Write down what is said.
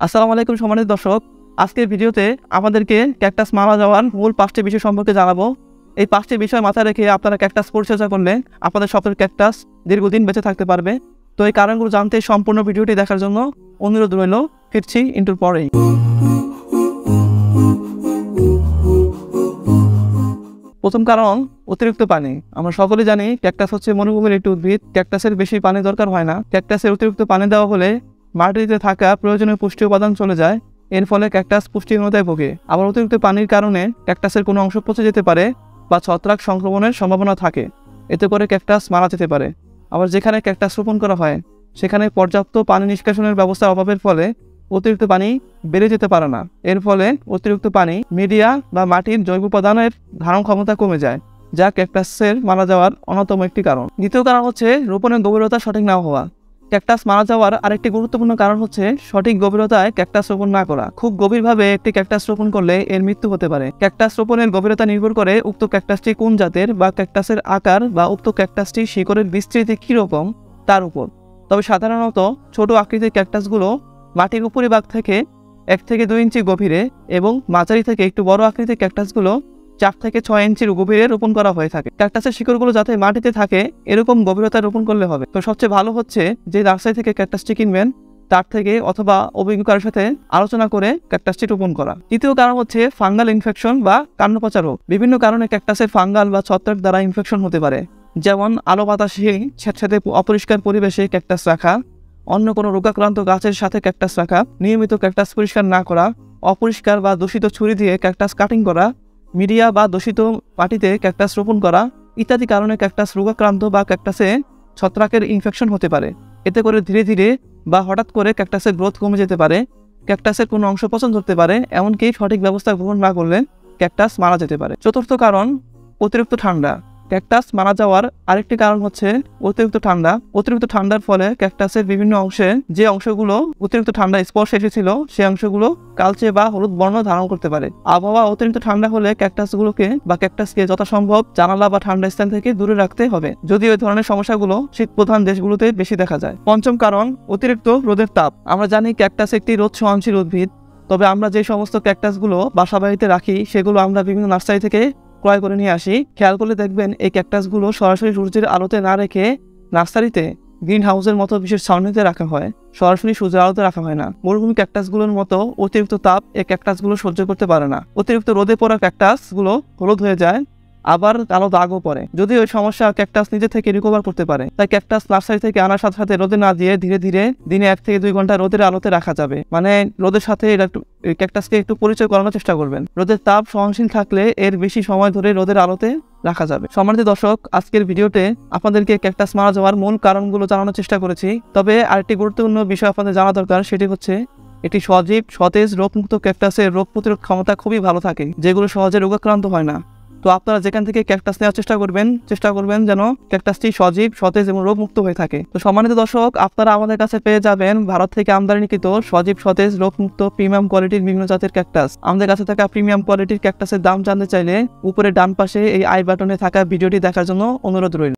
আসসালামু আলাইকুম সম্মানিত দর্শক। আজকের ভিডিওতে আমাদেরকে ক্যাকটাস মারা যাওয়ার মূল পাঁচটি বিষয় সম্পর্কে জানাব। এই পাঁচটি বিষয় মাথায় রেখে আপনারা ক্যাকটাস পরিচর্যা করলে আপনাদের শখের ক্যাকটাস দীর্ঘদিন বেঁচে থাকতে পারবে। তো এই কারণগুলো জানতে সম্পূর্ণ ভিডিওটি দেখার জন্য অনুরোধ রইল, ফিরছি ইন্টুর পরেই। প্রথম কারণ, অতিরিক্ত পানি। আমরা সকলে জানি ক্যাকটাস হচ্ছে মরুভূমির একটি উদ্ভিদ। ক্যাকটাসের বেশি পানি দরকার হয় না। ক্যাকটাসের অতিরিক্ত পানি দেওয়া হলে মাটিতে থাকা প্রয়োজনীয় পুষ্টি উপাদান চলে যায়, এর ফলে ক্যাকটাস পুষ্টিহীনতায় ভোগে। আবার অতিরিক্ত পানির কারণে ক্যাকটাসের কোনো অংশ পচে যেতে পারে বা ছত্রাক সংক্রমণের সম্ভাবনা থাকে। এতে করে ক্যাকটাস মারা যেতে পারে। আবার যেখানে ক্যাকটাস রোপণ করা হয়, সেখানে পর্যাপ্ত পানি নিষ্কাশনের ব্যবস্থার অভাবের ফলে অতিরিক্ত পানি বেড়ে যেতে পারে না। এর ফলে অতিরিক্ত পানি মিডিয়া বা মাটির জৈব উপাদানের ধারণ ক্ষমতা কমে যায়, যা ক্যাকটাসের মারা যাওয়ার অন্যতম একটি কারণ। দ্বিতীয় কারণ হচ্ছে রোপণের গভীরতা সঠিক না হওয়া। ক্যাকটাস মারা যাওয়ার আরেকটি গুরুত্বপূর্ণ কারণ হচ্ছে সঠিক গভীরতায় ক্যাকটাস রোপণ না করা। খুব গভীরভাবে একটি ক্যাকটাস রোপণ করলে এর মৃত্যু হতে পারে। ক্যাকটাস রোপণের গভীরতা নির্ভর করে উক্ত ক্যাকটাসটি কোন জাতের বা ক্যাকটাসের আকার বা উক্ত ক্যাকটাসটি শিকড়ের বিস্তৃতি কীরকম তার উপর। তবে সাধারণত ছোট আকৃতির ক্যাকটাসগুলো মাটির উপরিভাগ থেকে এক থেকে দুই ইঞ্চি গভীরে এবং মাঝারি থেকে একটু বড় আকৃতির ক্যাকটাসগুলো চার থেকে ছয় ইঞ্চির গভীরে রোপণ করা হয়ে থাকে। ক্যাকটাসের শিকড়গুলো যাতে মাটিতে থাকে, এরকম গভীরতায় রোপণ করলে হবে। তো সবচেয়ে ভালো হচ্ছে যে নার্সারি থেকে ক্যাকটাসটি কিনবেন, তার থেকে অথবা অভিজ্ঞ কারোর সাথে আলোচনা করে ক্যাকটাসটি রোপণ করা। তৃতীয় কারণ হচ্ছে ফাঙ্গাল ইনফেকশন বা কান্নপচা রোগ। বিভিন্ন কারণে ক্যাকটাসের ফাঙ্গাল বা ছত্রাক দ্বারা ইনফেকশন হতে পারে। যেমন আলো বাতাসহীন স্যাঁতস্যাঁতে অপরিষ্কার পরিবেশে ক্যাকটাস রাখা, অন্য কোনো রোগাক্রান্ত গাছের সাথে ক্যাকটাস রাখা, নিয়মিত ক্যাকটাস পরিষ্কার না করা, অপরিষ্কার বা দূষিত ছুরি দিয়ে ক্যাকটাস কাটিং করা মিডিয়া বা দূষিত মাটিতে ক্যাকটাস রোপণ করা, ইত্যাদি কারণে ক্যাকটাস রোগাক্রান্ত বা ক্যাকটাসে ছত্রাকের ইনফেকশন হতে পারে। এতে করে ধীরে ধীরে বা হঠাৎ করে ক্যাকটাসের গ্রোথ কমে যেতে পারে, ক্যাকটাসের কোনো অংশ পছন্দ করতে পারে, এমনকি সঠিক ব্যবস্থা গ্রহণ না করলে ক্যাকটাস মারা যেতে পারে। চতুর্থ কারণ, অতিরিক্ত ঠান্ডা। ক্যাকটাস মারা যাওয়ার আরেকটি কারণ হচ্ছে অতিরিক্ত ঠান্ডা। অতিরিক্ত ঠান্ডার ফলে ক্যাকটাসের বিভিন্ন অংশে যে অংশগুলো অতিরিক্ত ঠান্ডা স্পর্শ এসেছিল সেই অংশগুলো কালচে বা হলুদ বর্ণ ধারণ করতে পারে। আবহাওয়া অতিরিক্ত ঠান্ডা হলে ক্যাকটাসগুলোকে বা ক্যাকটাসকে যথাসম্ভব জানালা বা ঠান্ডা স্থান থেকে দূরে রাখতে হবে। যদি ওই ধরনের সমস্যাগুলো শীত প্রধান দেশগুলোতে বেশি দেখা যায়। পঞ্চম কারণ, অতিরিক্ত রোদের তাপ। আমরা জানি ক্যাকটাস একটি রোদ সহনশীল উদ্ভিদ। তবে আমরা যে সমস্ত ক্যাকটাসগুলো বাসা বাড়িতে রাখি, সেগুলো আমরা বিভিন্ন নার্সারি থেকে ক্রয় করে নিয়ে আসি। খেয়াল করলে দেখবেন এই ক্যাকটাসগুলো সরাসরি সূর্যের আলোতে না রেখে নার্সারিতে গ্রিন হাউসের মতো বিশেষ ছাউনিতে রাখা হয়। সরাসরি সূর্যের আলোতে রাখা হয় না। মরুভূমি ক্যাকটাসগুলোর মতো অতিরিক্ত তাপ এই ক্যাকটাসগুলো সহ্য করতে পারে না। অতিরিক্ত রোদে পড়া ক্যাকটাসগুলো হলুদ হয়ে যায়। আবার কালো দাগও পড়ে। যদি ওই সমস্যা ক্যাকটাস নিজে থেকে রিকভার করতে পারে, তাই ক্যাকটাস নার্সারি থেকে আনার সাথে সাথে রোদে না দিয়ে ধীরে ধীরে দিনে এক থেকে দুই ঘণ্টা রোদের আলোতে রাখা যাবে। মানে রোদের সাথে এটা একটু ক্যাকটাসকে একটু পরিচয় করানোর চেষ্টা করবেন। রোদের তাপ সহনশীল থাকলে এর বেশি সময় ধরে রোদের আলোতে রাখা যাবে। সম্মানিত দর্শক, আজকের ভিডিওতে আপনাদেরকে ক্যাকটাস মারা যাওয়ার মূল কারণগুলো জানানোর চেষ্টা করেছি। তবে আরেকটি গুরুত্বপূর্ণ বিষয় আপনাদের জানা দরকার, সেটি হচ্ছে এটি সজীব, সতেজ রোগমুক্ত ক্যাকটাসের রোগ প্রতিরোধ ক্ষমতা খুবই ভালো থাকে, যেগুলো সহজে রোগাক্রান্ত হয় না। তো আপনারা যেখান থেকে ক্যাকটাস নেওয়ার চেষ্টা করবেন চেষ্টা করবেন যেন ক্যাকটাসটি সজীব, সতেজ এবং রোগমুক্ত হয়ে থাকে। তো সম্মানিত দর্শক, আপনারা আমাদের কাছে পেয়ে যাবেন ভারত থেকে আমদানিকৃত সজীব, সতেজ, রোগমুক্ত প্রিমিয়াম কোয়ালিটির বিভিন্ন জাতের ক্যাকটাস আমাদের কাছে থাকা প্রিমিয়াম কোয়ালিটির ক্যাকটাসের দাম জানতে চাইলে উপরে ডান পাশে এই আই বাটনে থাকা ভিডিওটি দেখার জন্য অনুরোধ রইল।